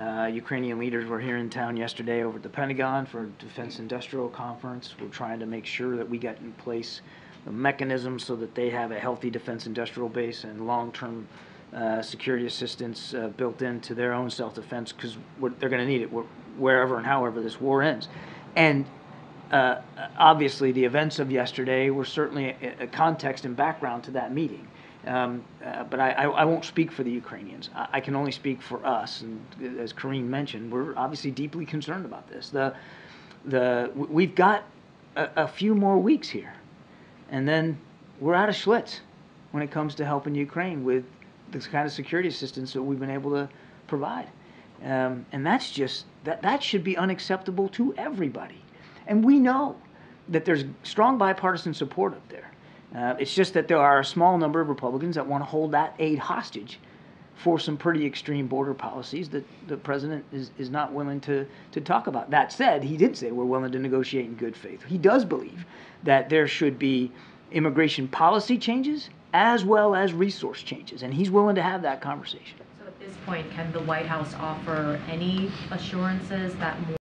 Uh, Ukrainian leaders were here in town yesterday over at the Pentagon for a Defense Industrial Conference. We're trying to make sure that we get in place the mechanisms so that they have a healthy defense industrial base and long-term uh, security assistance uh, built into their own self-defense because they're going to need it wherever and however this war ends. And uh, obviously, the events of yesterday were certainly a, a context and background to that meeting. Um, uh, but I, I, I won't speak for the Ukrainians. I, I can only speak for us. And as Karine mentioned, we're obviously deeply concerned about this. The, the, we've got a, a few more weeks here, and then we're out of Schlitz when it comes to helping Ukraine with the kind of security assistance that we've been able to provide. Um, and that's just, that, that should be unacceptable to everybody. And we know that there's strong bipartisan support up there. Uh, it's just that there are a small number of Republicans that want to hold that aid hostage for some pretty extreme border policies that the president is, is not willing to, to talk about. That said, he did say we're willing to negotiate in good faith. He does believe that there should be immigration policy changes as well as resource changes, and he's willing to have that conversation. So at this point, can the White House offer any assurances that more